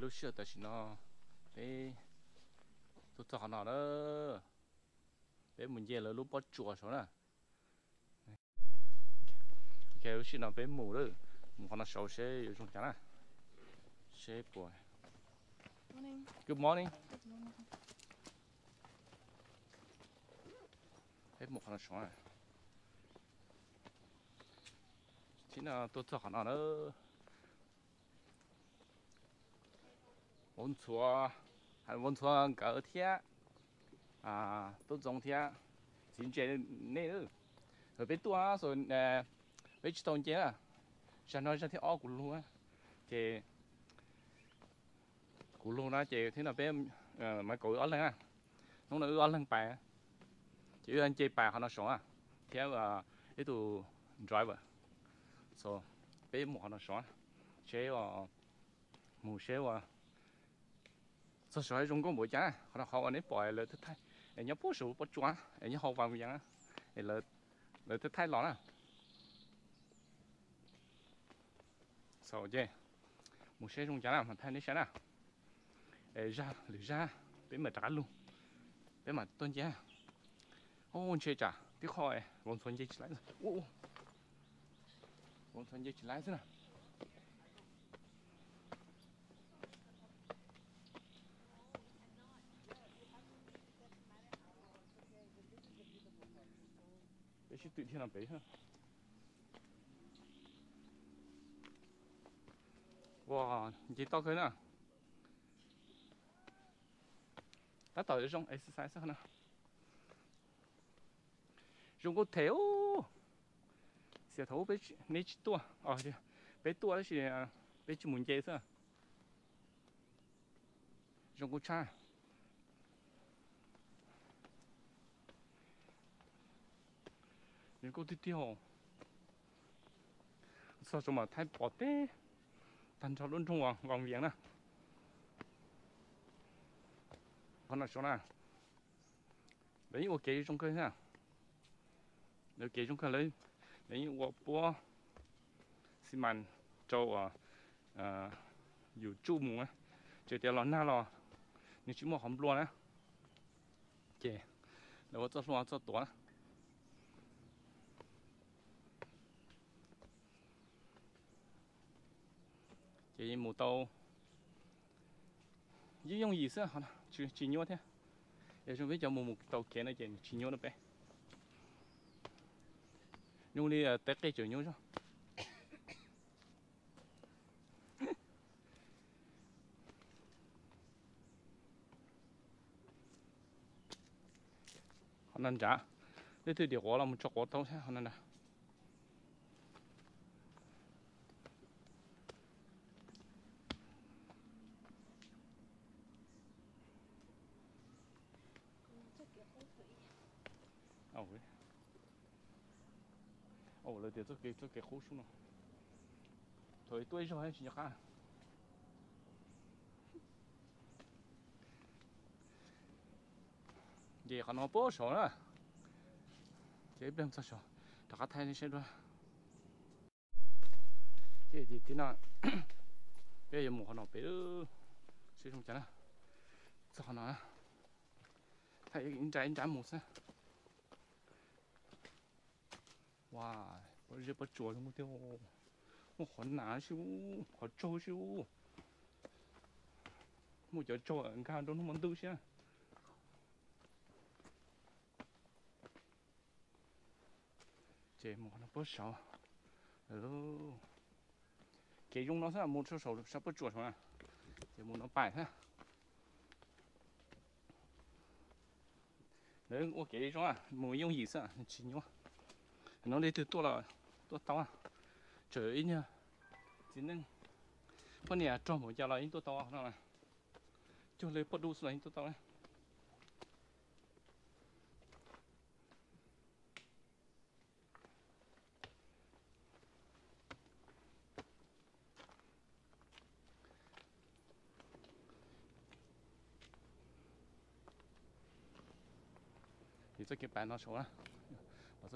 lúc xưa ta chỉ nó tôi cho họ nào đó. Bé muốn về là lúc bắt chùa số nè cái lúc xưa nó bé mù đó. Mù họ nó sầu xe ở trong chả nè xe boy Morning. good morning. Mù họ nó sầu nè chỉ là tôi cho họ nào đó 温泉还温泉隔天啊，都中天，真正那个，而别多啊，所以呃，别去东街啊，想到这天二咕噜啊，这咕噜那这天那边呃买狗ăn lên à, nó là ăn lên bài, chỉ ăn chơi bài họ nó sống à, theo à cái tụ driver, so bé một họ nó sống, chế vào mù chế vào sau sao trong có buổi chả họ họ anh ấy bỏ lời thứ thay anh nhớ bố sủ bố chua anh nhớ họ vào vậy á lời lời thứ thay lọ nè sau chứ một xe trong chả nào mà thay nó chả nào để ra để ra bé mà trả luôn bé mà tuân chả ô chơi chả tiếp khỏi vòng xoắn dây chỉ lại rồi ô vòng xoắn dây chỉ lại thế nào tự nhiên làm bấy ha wow chỉ to thế nào? Ta tới trong exercise hơn nào? Dùng có theo sẽ thấu bé nấy chỉ tua. Ờ thì bé tua đó là bé chỉ muốn chơi sao dùng có cha những cô tí tiêu mà thay bỏ té? Tan cho luôn trong vòng vòng viếng nè con nào chỗ nào. Đấy ok trong cây ha nếu kế trong cây lấy. Đấy quả búa. Xi măng châu à à ờ, dù chu mùng á. Chơi tiền na lò. Nếu chúng mà không luôn á. Chè đâu có cho lo cho tổ á. Chỉ mù tàu dưới dùng gì sao? hả? Chỉ chỉ nhau thế. Để chúng biết cho mù một tàu kia này chỉ chỉ nhau nó bé. Nhung đi à, tết cái chữ nhau cho họ nên trả. Để tôi điều gọi là một chỗ cổ tàu thế họ nên là ồ đấy ồ là để tôi cái tôi cái khô xuống nào thôi tôi cho hay chỉ nhá gì còn nó bố số nữa chế bên sao số tất cả thay sẽ rồi chế gì tí nào bây giờ mua nó bé sử dụng chả sao nó thấy những trái những trái một sao 와 bây giờ bắt chuột 뭐 tiêu một 뭐 nã xíu hòn trâu xíu một chỗ trâu ở cao đó nó muốn tư xíu chế một nó bớt cái dùng nó sẽ một số số sắp bớt chuột mà? chế một nó bài ha đấy ok rồi à một dùng gì sao chỉ nhau nó đi, từ tua là tua tao à. Trời ít nha. Chỉ nên con này cho một giờ là ít tua tao à, nào này. Cho lấy bắt đu xuống ít tua to này. Thì tôi kịp bàn nó số á.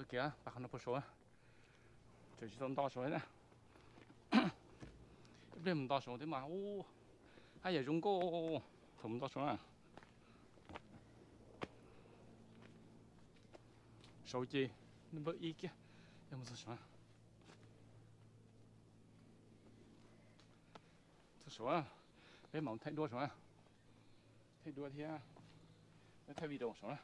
ở dưới kia bà không nó số á trời chỉ tông to số nè bên mình to số thế mà ô ai giờ chúng cô thùng to xuống à手机那么一个，要么是啥？这什么？别忙太多什么？太多天，那太 video 什么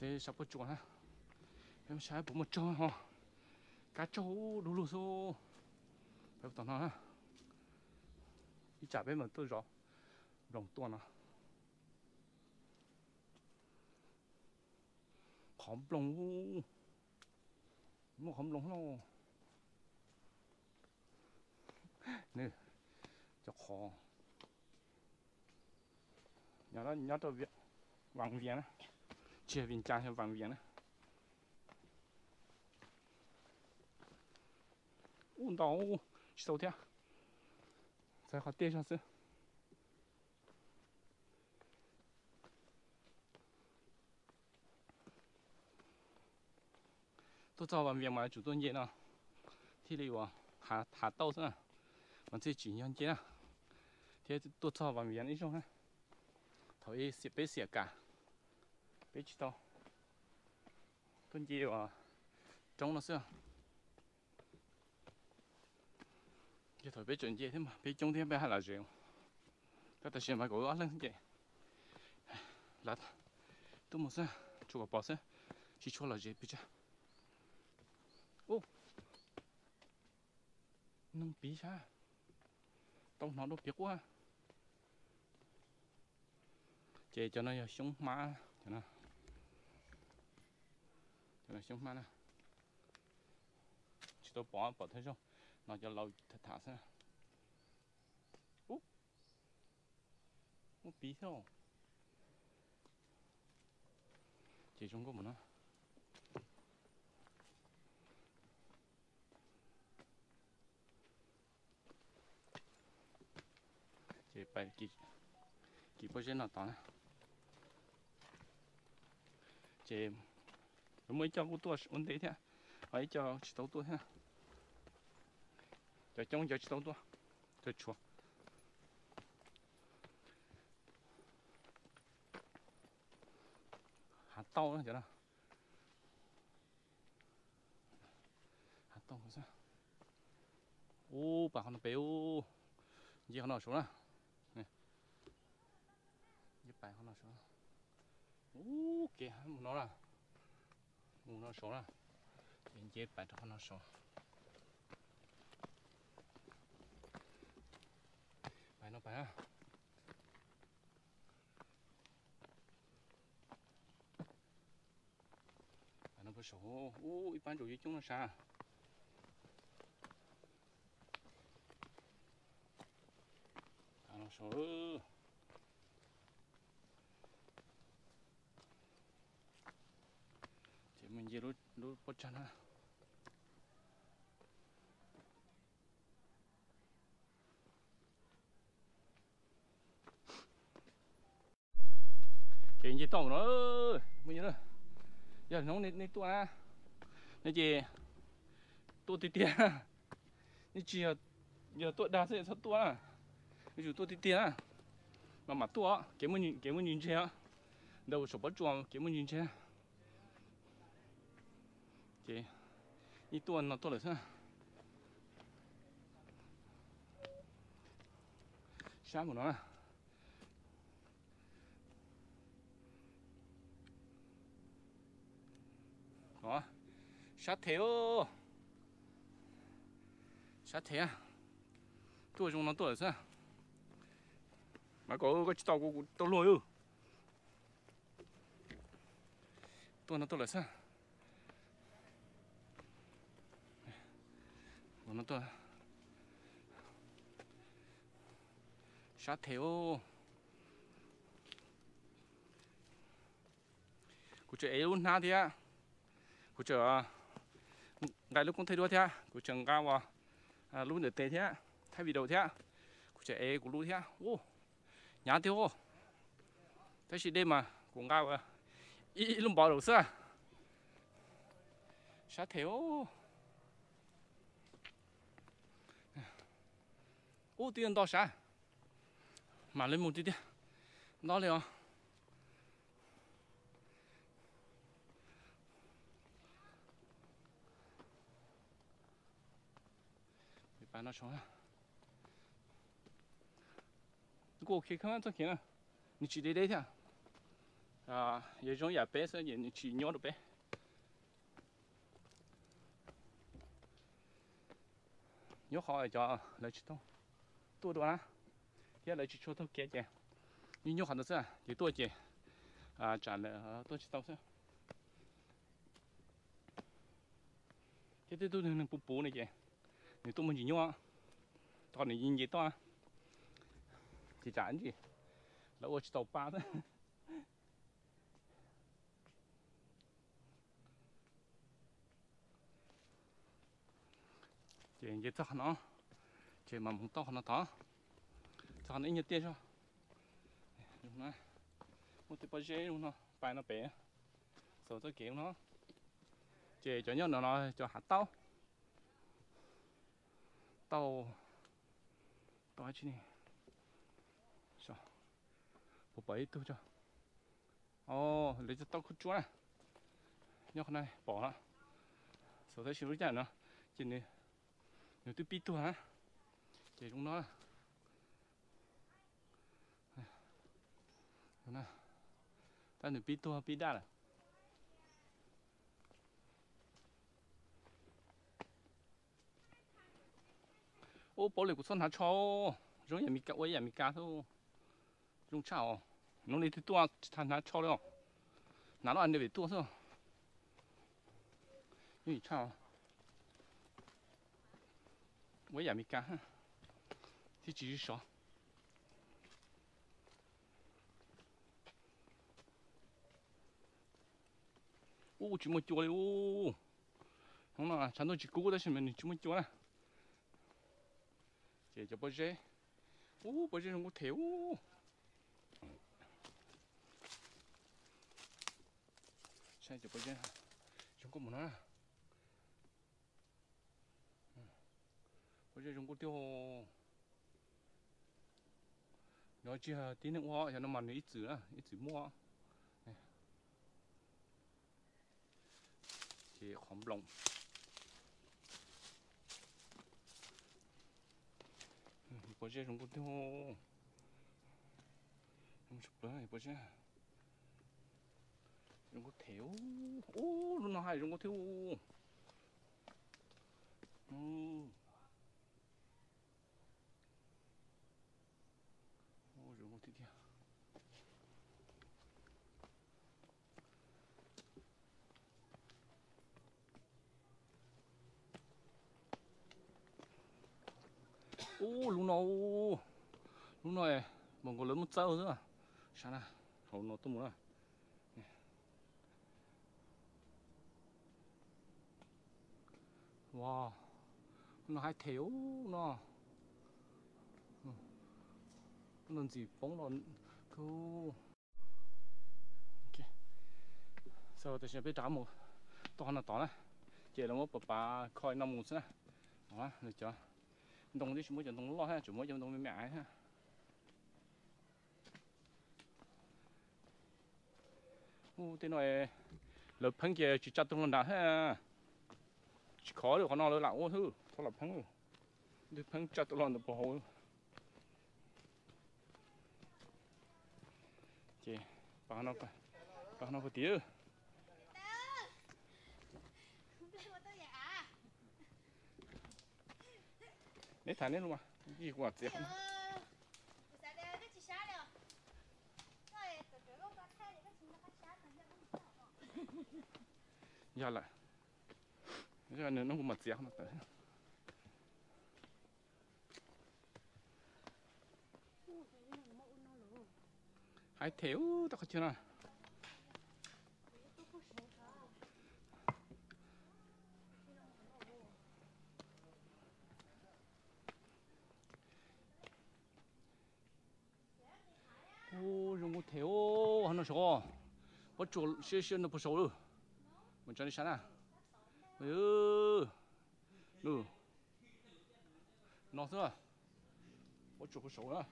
？sẽ sắp có chuột ha em sẽ bụng một trâu ha cá trâu đủ lù xô phải tao nó ha đi chả bên mà tôi rõ rồng tuần à khóm lông một khóm lồng lo nè cho khó nhà đó nhà tôi việc vàng viện á chưa vinh trang thêm vàng viếng nữa Ủa đâu Sâu theo à? Tại họ tiên sang sư? Tôi cho vàng viếng mà chú tuần diện à. Thì lì vào Hà, hà tâu nữa Mà chơi chỉ nhân chế à? Thế tôi cho vàng viếng ít không ha. Thầy xịp bế xịp cả bé nó cái thời bé chuẩn gì thế mà bé trong thế bé hay là rượu các ta xem phải đó lên vậy là tôi một sao chụp vào sao chỉ cho là gì bây giờ ô! Nông bí sao tông nó đâu biết quá. Chế cho nó sống má, cho nó rồi nó mà nè chỉ tôi bỏ bỏ thế xong nó cho lâu thật thả xem úp một bí thôi chỉ trong có một nó. Chỉ phải kì kì bao giờ nó tao chỉ mới cho cô tua ổn định thế ấy cho chỉ tao tua thế cho trong giờ chỉ tao tua. Cho chua hạt tàu nữa chứ nào hạt tàu sao? Ô, bà con nó béo gì con nó xuống nào giúp bài con nó xuống ô, kìa, nó là một nó xuống là nhìn dễ bài cho nó xuống bài nó bài à bài nó có số ô bán chủ yếu chúng nó sao nó số chỉ mình chỉ lúc lúc bắt gì nó bây giờ giờ nó nên nên tua. À nên gì tua tiền tiền nên chỉ giờ tua đa sẽ sao tua. À ví dụ tua tiền à mà mà tua, kiếm một kiếm một nghìn chơi đâu số bắt chuồng, kiếm một nghìn chơi chị. Đi tua nó tua là sao sáng của nó à. Đó. Sát thế ô. Sát thế à. Tua chúng nó tua là mà có có tao của tàu lôi ư. Tua nó tua là nó to, sát theo, ô. Của ấy luôn na thì á, của chờ ngày lúc cũng thấy đua thế của trường cao à, à lúc được tê thế thay vì đầu thế của trẻ e của lúc thế ô nhà ô. Thế chỉ đêm mà cũng cao à ít lúc bỏ đầu xưa à. xa theo ô tiền đó xa mà lên một tí đi đó liền bị bán nó xuống cô khi không ăn kia 你 chỉ đi đây thôi ตัวตัวนะเที่ยวเลยชิชโตเกจนี่ยกหันตัวเสียยี่ตัวเจอ่าจานเลยตัวชิโตเสียเที่ยวตัวหนึ่งปุ๊บปุ๊บนี่เจนี่ตัวมันยิงยกตอนนี้ยิงยี่ตัวจีจานจีแล้วชิโตปลาเนี่ย Dzień dzieciach, no chế mà muốn to nó to. Cho nó ít tiền cho. Đúng không một tí bao nhiêu đúng không? Bài nó bé. Sau tôi kiếm nó. Chế cho nhau nó nó, cho hạt tàu tàu tao chứ này bộ bảy tôi cho. Ồ, lấy cho tàu khúc chúa này. Nhóc này, bỏ nó. Số xin xíu chả nó. Chỉ này nếu tôi biết tôi hả? Chỉ chúng nó nè ta được pít tu pít đa này ô bỏ lại của xuân hả? Cho rồi nhà mình cả ơi nhà mình cả thôi dùng chảo nó đi thì tua thằng nó cho đâu nó ăn được tua thôi. Như chảo với nhà mình cá ha thì chỉ số ô chỉ một chỗ ô không nào chẳng tôi chỉ cố đó xem mình chỉ một chỗ này chỉ cho bao giờ ô bao giờ không có thiếu sai chụp bây chúng có một nó bây giờ chúng có tiêu nó chưa ờ, tí nước họ cho nó mặn ít chữ là ít chữ mua. Thì khóm lồng có chơi chúng có thiếu, không chụp đấy có chơi chúng có thiếu ô luôn nó hay chúng có thiếu ô ô lúc nào lúc này mong có lớn một trâu nữa sao nào, hầu nó tôi muốn à wow nó hay thiếu nó nó gì bóng nó cool sao tôi sẽ biết trả một to là to nè chỉ là một bà bà coi năm một nữa đó được chưa đông đi chúng mới chọn đồng lo ha chúng mới chọn đồng mẹ ha. Ô tên này, lập phăng kia chỉ chặt đồng nào ha. Chỉ khó được nó là ô thứ thôi là phăng đi phăng chặt lon được bao chị, bà nó bà nó có tiếng nét thằng nét luôn mà. Gì quả tiếc giờ cái này nó cũng mà hai thiếu tao có chưa nào ô dùng một thiếu hắn nó số bắt chuột xưa xưa nó bớt số rồi mình cho đi sáng à ừ ừ nó sao có chụp có số đó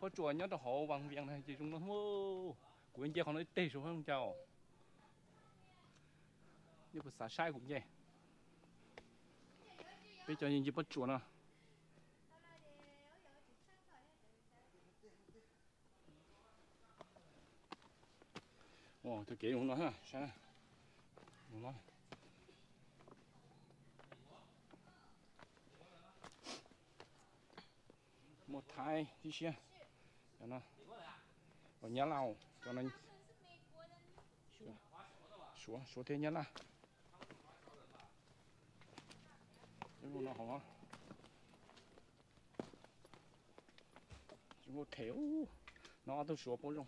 có chùa nhớ đó họ bằng viện này chỉ chúng nó mô anh chị họ nói tê số không chào? Nhưng mà xả sai cũng vậy. Bây giờ nhìn chỉ bắt chuột nào ồ tôi kể không nói ha, sao? Không nói. Một thai, đi xe. Cho nó. Ở nhà lào, cho nó xuống xuống thế nhất là cái nó hỏng chúng nó thiếu nó tôi xuống bố luôn.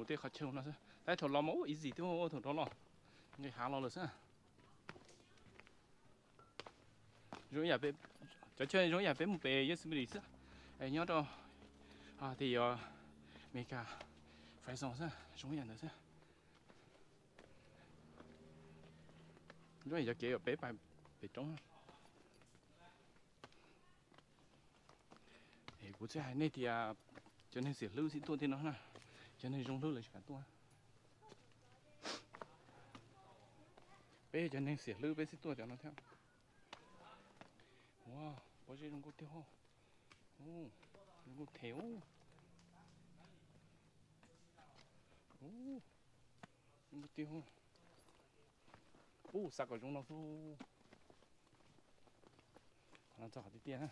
Một cái khó chịu nó tại thổ lo mẫu ý gì thôi thổ đó lo người há lo rồi sao rồi nhà bé cho chơi rồi nhà bé một bé yes mình đi ấy nhớ đâu à thì mình mấy cả phải xong sao rồi nhà nữa sao rồi giờ kia bé bài bé trống. Thì cũng sẽ hay này thì à cho nên sẽ lưu xin tuân thì nó nè cho nên rong lưu lại cả tuân bé cho nên xỉa lưu bây giờ tuân cho nó theo. Wow bao nhiêu rong có theo. Ô rong có theo. Ô rong có theo. Ô sạc ở rung nó thôi nó cho họ đi tiền ha.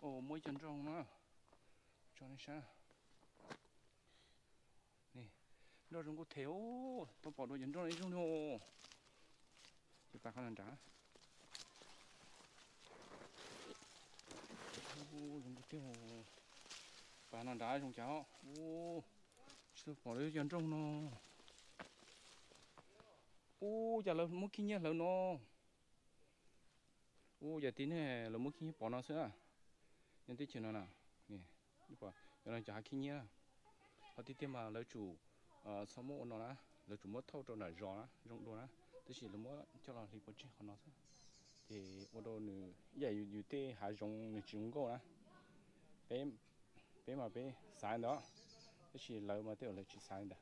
Ồ mỗi chân trong nó cho nên sao nè nó không có thiếu tôi bỏ đồ chân trong này trong thôi chỉ bà con làm trả ô không có thiếu bà nó đã trong cháu ô sao bỏ đồ chân trong nó ô giờ là mất kinh nghiệm là nó ô giờ tí này là mất kinh bỏ nó xưa nhân tí chuyện ờ, ờ, nó nè nè lúc đó nhân là chả khi nhá họ tí thêm mà lấy chủ sau mỗi nó nè lấy chủ mất thâu cho nó rõ á, rộng đồ á, tức chỉ là mỗi cho là lý bố chế của nó thôi. Thì ô đồ nữ vậy dù dù tê hạ rộng nữ chúng cô nè bé bé mà bé sáng đó. Tức chỉ lấy mà tiêu lấy chỉ sáng đó.